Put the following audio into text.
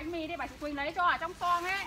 bánh mì đi bà chị Quỳnh lấy cho ở trong son ấy.